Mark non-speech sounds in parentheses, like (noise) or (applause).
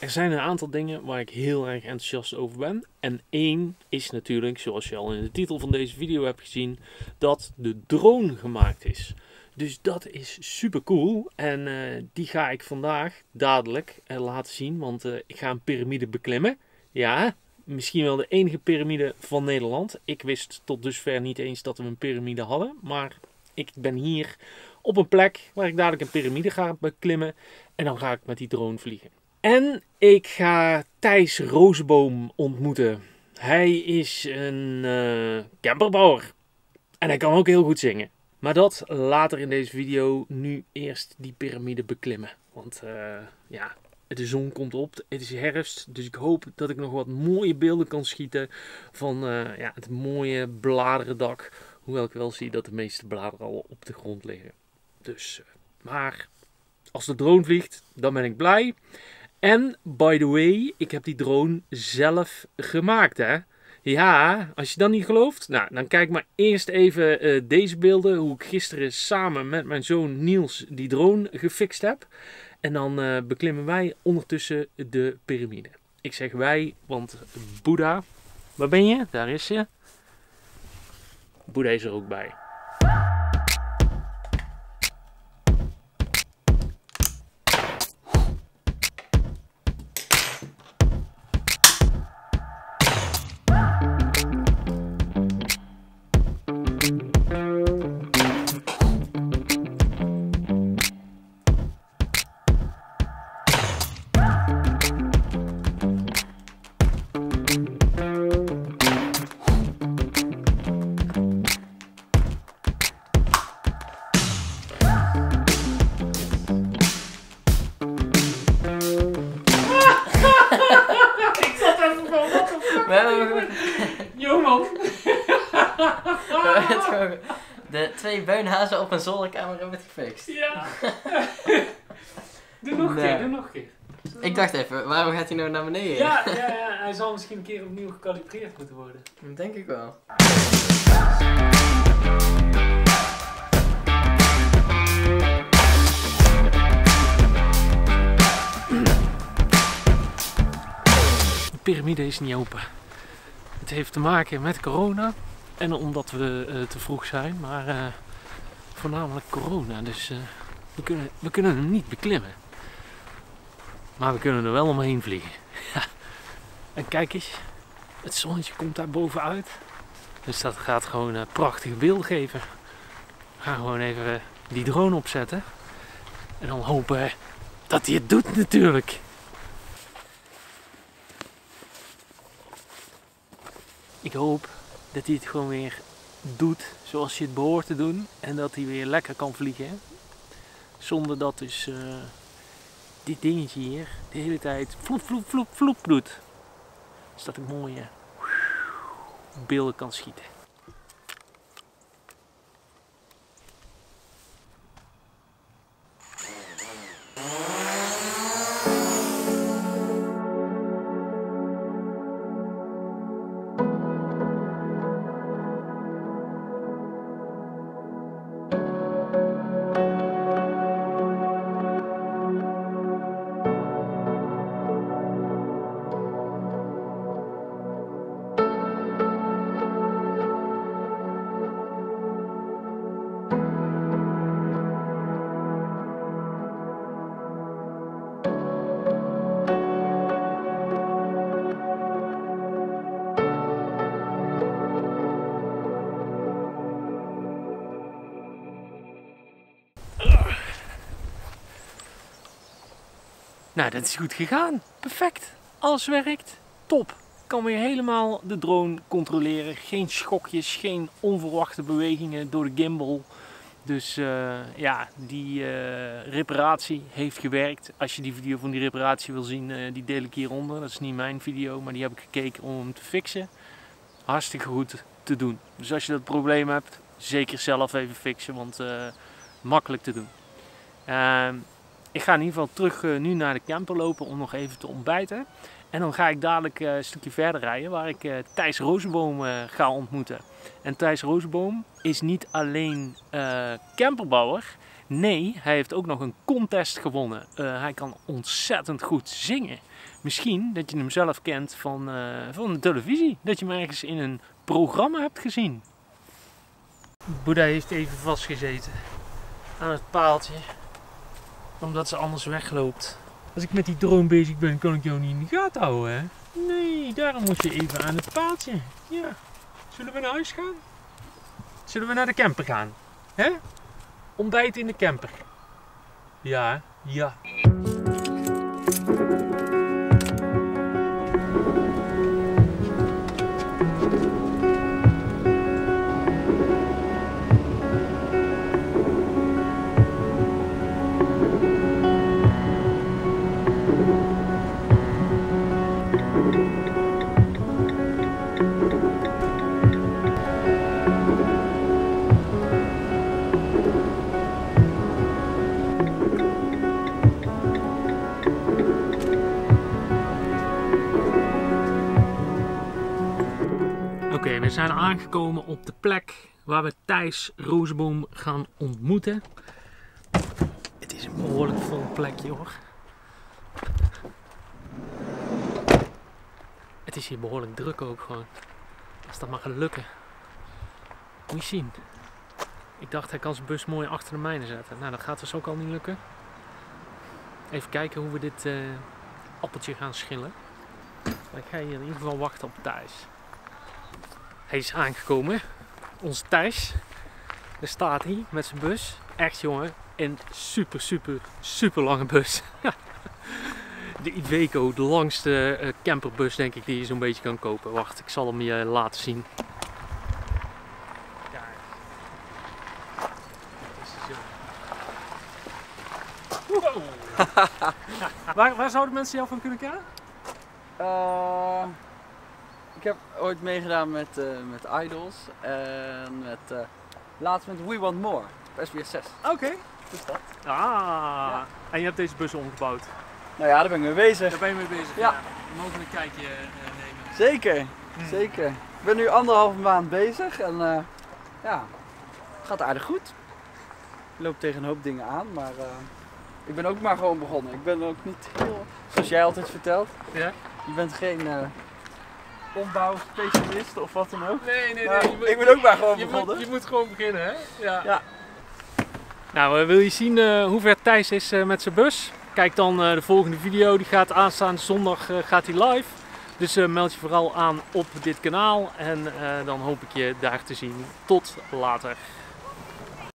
er zijn een aantal dingen waar ik heel erg enthousiast over ben. En één is natuurlijk, zoals je al in de titel van deze video hebt gezien, dat de drone gemaakt is. Dus dat is super cool. En eh, die ga ik vandaag dadelijk uh, laten zien. Want uh, ik ga een piramide beklimmen. Ja, misschien wel de enige piramide van Nederland. Ik wist tot dusver niet eens dat we een piramide hadden. Maar ik ben hier op een plek waar ik dadelijk een piramide ga beklimmen. En dan ga ik met die drone vliegen. En ik ga Thijs Roosboom ontmoeten. Hij is een uh, camperbouwer. En hij kan ook heel goed zingen. Maar dat later in deze video. Nu eerst die piramide beklimmen. Want uh, ja, de zon komt op. Het is herfst. Dus ik hoop dat ik nog wat mooie beelden kan schieten. Van uh, ja, het mooie bladerendak. Hoewel ik wel zie dat de meeste bladeren al op de grond liggen. Dus, maar als de drone vliegt, dan ben ik blij. En, by the way, ik heb die drone zelf gemaakt, hè. Ja, als je dat niet gelooft, nou, dan kijk maar eerst even uh, deze beelden. Hoe ik gisteren samen met mijn zoon Niels die drone gefixt heb. En dan uh, beklimmen wij ondertussen de piramide. Ik zeg wij, want Boeddha, waar ben je? Daar is ze. Boeddha is er ook bij. (laughs) (laughs) De twee beunhazen op een zolderkamer hebben het gefixt. Ja! (laughs) doe nog een Nee. keer, doe nog een keer. Ik dacht even, waarom gaat hij nou naar beneden? Ja, ja, ja, hij zal misschien een keer opnieuw gecalibreerd moeten worden. Dat denk ik wel. De piramide is niet open. Het heeft te maken met corona en omdat we eh, te vroeg zijn, maar eh, voornamelijk corona. Dus eh, we, kunnen, we kunnen hem niet beklimmen. Maar we kunnen er wel omheen vliegen. En kijk eens, het zonnetje komt daar bovenuit. Dus dat gaat gewoon een prachtige beeld geven. We gaan gewoon even die drone opzetten. En dan hopen dat hij het doet natuurlijk. Ik hoop dat hij het gewoon weer doet zoals je het behoort te doen. En dat hij weer lekker kan vliegen. Zonder dat dus eh, dit dingetje hier de hele tijd vloep vloep vloep vloep doet. Dus dat ik mooie beelden kan schieten. Nou, dat is goed gegaan. Perfect. Alles werkt. Top. Kan weer helemaal de drone controleren. Geen schokjes, geen onverwachte bewegingen door de gimbal. Dus eh, ja, die eh, reparatie heeft gewerkt. Als je die video van die reparatie wil zien, eh, die deel ik hieronder. Dat is niet mijn video, maar die heb ik gekeken om hem te fixen. Hartstikke goed te doen. Dus als je dat probleem hebt, zeker zelf even fixen, want makkelijk te doen. Ik ga in ieder geval terug eh, nu naar de camper lopen om nog even te ontbijten. En dan ga ik dadelijk eh, een stukje verder rijden waar ik eh, Thijs Rozenboom ga ontmoeten. En Thijs Rozenboom is niet alleen camperbouwer. Nee, hij heeft ook nog een contest gewonnen. Hij kan ontzettend goed zingen. Misschien dat je hem zelf kent van, van de televisie. Dat je hem ergens in een programma hebt gezien. Boeddha heeft even vastgezeten aan het paaltje. Omdat ze anders wegloopt. Als ik met die drone bezig ben, kan ik jou niet in de gaten houden, hè? Nee, daarom moet je even aan het paaltje. Ja. Zullen we naar huis gaan? Zullen we naar de camper gaan? Hè? Ontbijt in de camper. Ja, ja. Oké, we zijn aangekomen op de plek waar we Thijs Rozenboom gaan ontmoeten. Behoorlijk vol plekje hoor. Het is hier behoorlijk druk ook gewoon. Als dat maar gaat lukken. Moet je zien. Ik dacht hij kan zijn bus mooi achter de mijne zetten. Nou, dat gaat dus ook al niet lukken. Even kijken hoe we dit eh, appeltje gaan schillen. Maar ik ga hier in ieder geval wachten op Thijs. Hij is aangekomen. Onze Thijs. Daar staat hij met zijn bus. Echt jongen, een super, super, super lange bus. (laughs) de Iveco, de langste eh, camperbus denk ik die je zo'n beetje kan kopen. Wacht, ik zal hem je laten zien. Wow. (laughs) waar, waar zouden mensen jou van kunnen kennen? Eh, ik heb ooit meegedaan met, eh, met Idols en met, eh, laatst met We Want More op SBS 6. Oké. Dus dat. Ah, en je hebt deze bus omgebouwd. Nou ja, daar ben ik mee bezig. Daar ben je mee bezig. Ja. We mogen een kijkje eh, nemen. Zeker, Hmm. zeker. Ik ben nu anderhalve maand bezig en eh, ja, het gaat aardig goed. Ik loop tegen een hoop dingen aan, maar eh, ik ben ook maar gewoon begonnen. Ik ben ook niet heel, zoals jij altijd vertelt, Ja? je bent geen eh opbouwspecialist of wat dan ook. Nee, nee, Maar nee. je moet- ik ben ook maar gewoon je begonnen. Moet, je moet gewoon beginnen, hè? Ja. Ja. Nou, eh, wil je zien eh, hoe ver Thijs is eh, met zijn bus? Kijk dan de volgende video. Die gaat aanstaande zondag gaat die live. Dus meld je vooral aan op dit kanaal. En dan hoop ik je daar te zien. Tot later.